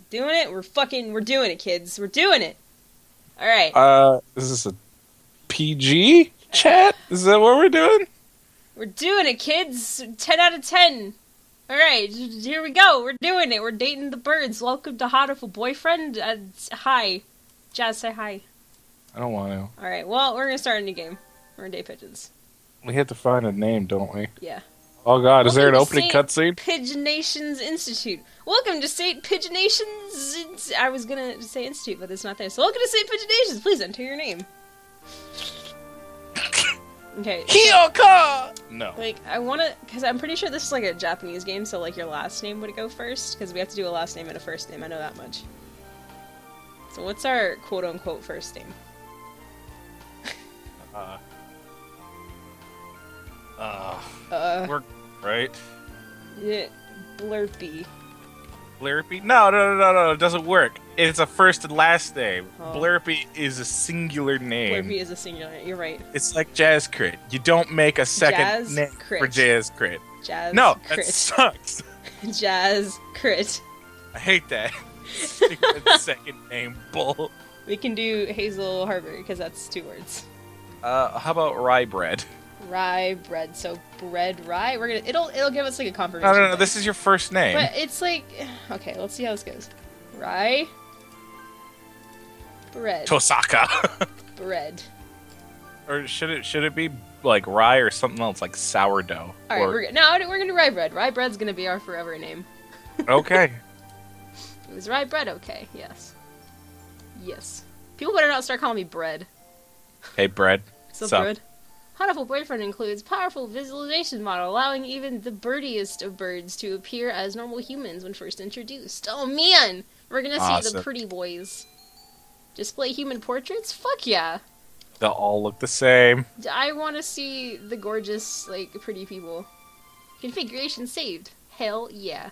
Doing it. We're fucking. We're doing it, kids. We're doing it. All right. Uh, is this a PG chat? Is that what we're doing? We're doing it, kids. Ten out of ten. All right, here we go. We're doing it. We're dating the birds. Welcome to Hatoful Boyfriend. Uh, hi, Jhaz. Say hi. I don't want to. All right. Well, we're gonna start a new game. We're in Day Pigeons. We have to find a name, don't we? Yeah. Oh God, is there an opening Saint cutscene? Pigeon Nations Institute. Welcome to St. Pigeon Nations. I was gonna say institute, but it's not there. So welcome to St. Pigeon Nations. Please enter your name. Okay. Hiyoko! No. Like I want to, because I'm pretty sure this is like a Japanese game, so like your last name would go first, because we have to do a last name and a first name. I know that much. So what's our quote unquote first name? Uh, we're right. yeah, Blurpy. Blurpy? No, no, no, no, no. It doesn't work. It's a first and last name. Oh. Blurpy is a singular name. Blurpy is a singular. You're right. It's like Jhaz Crit. You don't make a second Jhaz name Crit. for Jhaz Crit. Jhaz. No, that crit. sucks. Jhaz crit. I hate that. Second name bull. We can do Hazel Harbor because that's two words. Uh, how about rye bread? Rye bread. So bread rye. We're gonna. It'll. It'll give us like a confirmation. No, no, no. thing. This is your first name. But it's like. Okay. Let's see how this goes. Rye. Bread. Tosaka. bread. or should it should it be like rye or something else like sourdough? All right. Or- We're. No, we're gonna do rye bread. Rye bread's gonna be our forever name. okay. It was rye bread. Okay. Yes. Yes. People better not start calling me bread. Hey, bread. So Sup? bread. Hatoful Boyfriend includes powerful visualization model, allowing even the birdiest of birds to appear as normal humans when first introduced. Oh man, we're gonna see the pretty boys. Display human portraits? Fuck yeah! They'll all look the same. I want to see the gorgeous, like, pretty people. Configuration saved. Hell yeah!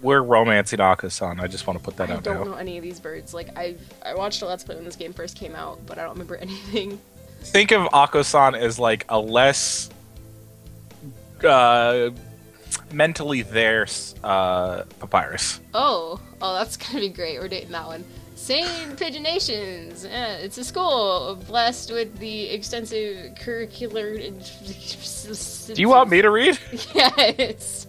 We're romancing Okosan. I just want to put that I out I don't now. know any of these birds. Like, I've I watched a Let's Play when this game first came out, but I don't remember anything. Think of Okosan as like a less uh, mentally there uh, papyrus. Oh, oh, that's gonna be great. We're dating that one. Saint Pigeon Nations. Eh, it's a school blessed with the extensive curricular. Do you want me to read? Yes.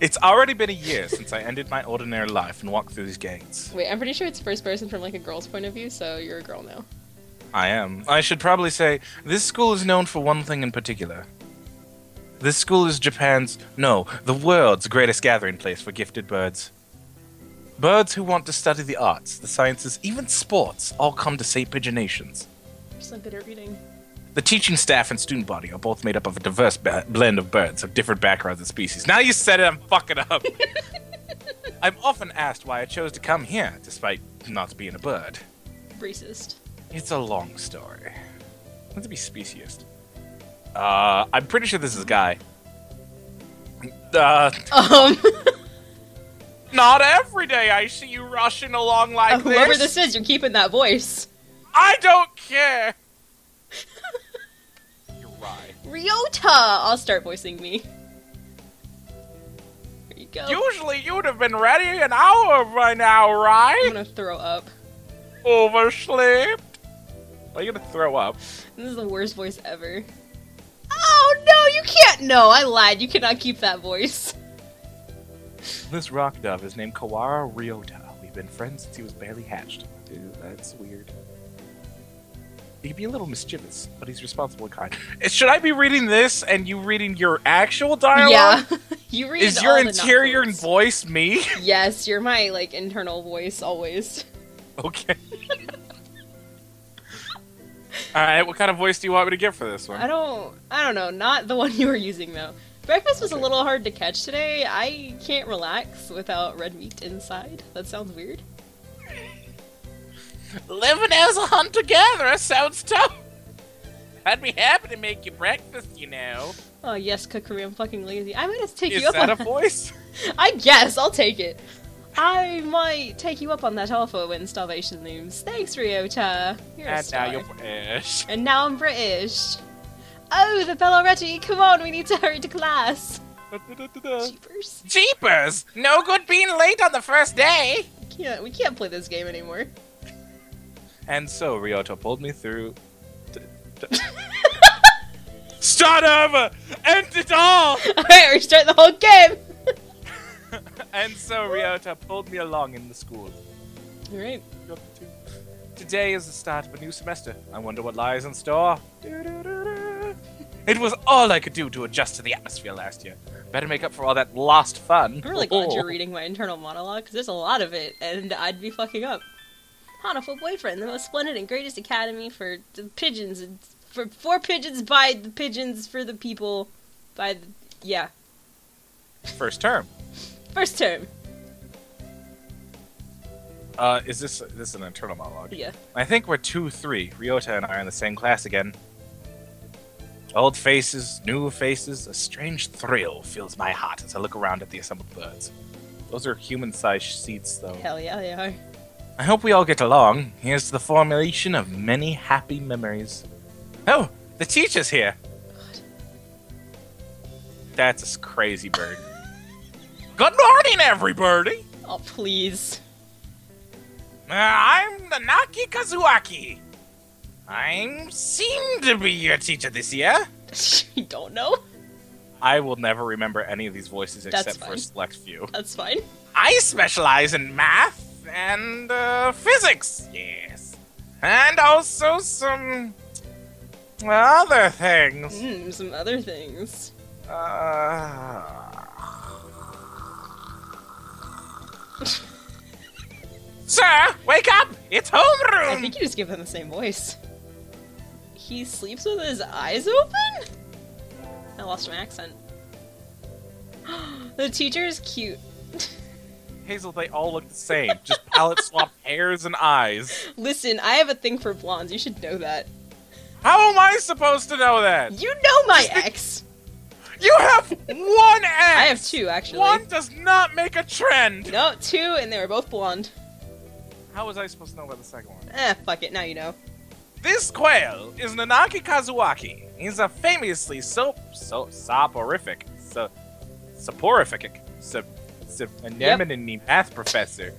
It's already been a year since I ended my ordinary life and walked through these gates. Wait, I'm pretty sure it's first person from like a girl's point of view, so you're a girl now. I am. I should probably say this school is known for one thing in particular. This school is Japan's, no, the world's greatest gathering place for gifted birds. Birds who want to study the arts, the sciences, even sports all come to St. Pigeon Nations. I'm so good at reading. The teaching staff and student body are both made up of a diverse blend of birds of different backgrounds and species. Now you said it, I'm fucking up. I'm often asked why I chose to come here, despite not being a bird. Racist. It's a long story. Let's be speciest. Uh, I'm pretty sure this is a guy. Uh, Um, not every day I see you rushing along like whoever this. Whoever this is, you're keeping that voice. I don't care. You're right. Ryota! I'll start voicing me. There you go. Usually you'd have been ready an hour by now, right? I'm gonna throw up. Overslept. Are you gonna throw up? This is the worst voice ever. Oh no, you can't. No, I lied. You cannot keep that voice. This rock dove is named Kawara Ryota. We've been friends since he was barely hatched. Dude, that's weird. He can be a little mischievous, but he's responsible and kind. Uh, Should I be reading this and you reading your actual dialogue? Yeah, you read. Is your all interior voice me? Yes, you're my like internal voice always. Okay. Alright, what kind of voice do you want me to get for this one? I don't. I don't know. Not the one you were using though. Breakfast was a little hard to catch today. I can't relax without red meat inside. That sounds weird. Living as a hunter gatherer sounds tough. I'd be happy to make you breakfast, you know. Oh yes, Kukuri, I'm fucking lazy. I might have to take Is you up that a voice? I guess I'll take it. I might take you up on that offer when starvation looms. Thanks, Ryota. You're a And now you're British. And now I'm British. Oh, the bell already! Come on, we need to hurry to class. Jeepers. Jeepers! No good being late on the first day. I Yeah, we can't play this game anymore. And so Ryota pulled me through. Start over! End it all! Alright, restart the whole game! And so Ryota pulled me along in the school. Alright. Today is the start of a new semester. I wonder what lies in store. It was all I could do to adjust to the atmosphere last year. Better make up for all that lost fun. I'm really glad Oh. you're reading my internal monologue, because there's a lot of it, and I'd be fucking up. Hanaful boyfriend, the most splendid and greatest academy for the pigeons, and for for pigeons by the pigeons for the people by the yeah First term. First term Uh, is this this is an internal monologue? yeah I think we're two three. Ryota and I are in the same class again. Old faces, new faces, a strange thrill fills my heart as I look around at the assembled birds. Those are human-sized seats, though. hell yeah they are. I hope we all get along. Here's to the formulation of many happy memories. Oh, the teacher's here. God. That's a crazy bird. Good morning, everybody. Oh please. Uh, I'm Nanaki Kazuaki. I seem to be your teacher this year. you don't know? I will never remember any of these voices That's except for a select few. That's fine. I specialize in math and uh, physics, yes. And also some other things. Mm, some other things. Uh... Sir, wake up! It's homeroom! I think you just give him the same voice. He sleeps with his eyes open? I lost my accent. the teacher is cute. Hazel, they all look the same. Just palette swapped hairs and eyes. Listen, I have a thing for blondes. You should know that. How am I supposed to know that? You know my ex. You have one! I have two actually. One does not make a trend! No, two, and they were both blonde. How was I supposed to know about the second one? Eh, fuck it. Now you know. This quail is Nanaki Kazuaki. He's a famously so so soporific, so soporific, so, so anemone math professor.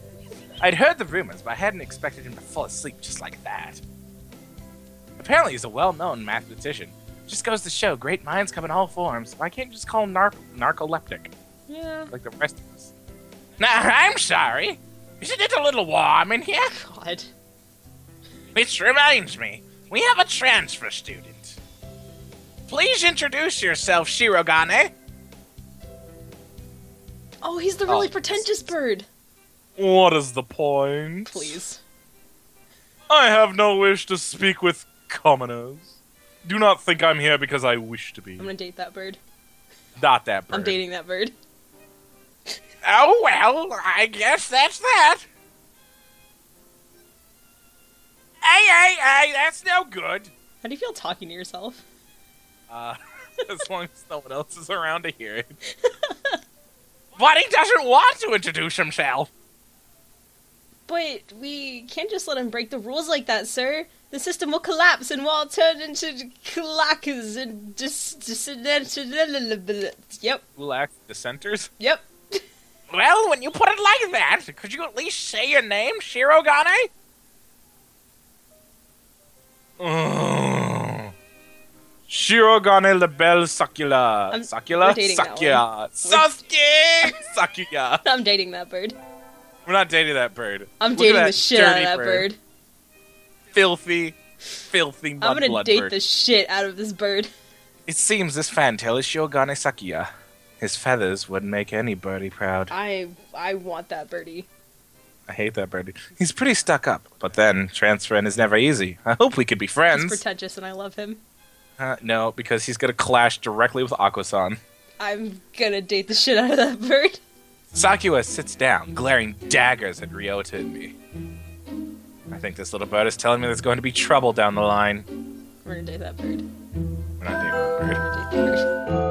I'd heard the rumors, but I hadn't expected him to fall asleep just like that. Apparently, he's a well-known mathematician. Just goes to show, great minds come in all forms. Why can't you just call him nar- narcoleptic, Yeah. like the rest of us? Nah, I'm sorry. Isn't it a little warm in here? God. Which reminds me, we have a transfer student. Please introduce yourself, Shirogane. Oh, he's the really Oh, pretentious bird. What is the point? Please. I have no wish to speak with commoners. Do not think I'm here because I wish to be. I'm gonna date that bird. Not that bird. I'm dating that bird. Oh well, I guess that's that. Hey, hey, hey, that's no good. How do you feel talking to yourself? Uh, as long as no one else is around to hear it. but he doesn't want to introduce himself. But we can't just let him break the rules like that, sir. The system will collapse and we'll all turn into clackers and just, just yep, We'll act dissenters. yep. Well, when you put it like that, could you at least say your name, Shirogane? Mm. Shirogane Le Bel Sakura. I'm- Sakura? we're dating that Sakura. Sasuke! Sakura. I'm dating that bird. We're not dating that bird. I'm Look dating the shit out of that bird. Filthy, filthy I'm gonna date bird. the shit out of this bird. It seems this fantail is Shirogane Sakuya. His feathers would make any birdie proud. I I want that birdie. I hate that birdie. He's pretty stuck up, but then transferring is never easy. I hope we could be friends. He's pretentious and I love him. Uh, no, because he's gonna clash directly with Okosan. I'm gonna date the shit out of that bird. Sakura sits down, glaring daggers at Ryota and me. I think this little bird is telling me there's going to be trouble down the line. We're gonna date that bird. We're not dating that bird. We're gonna date the bird.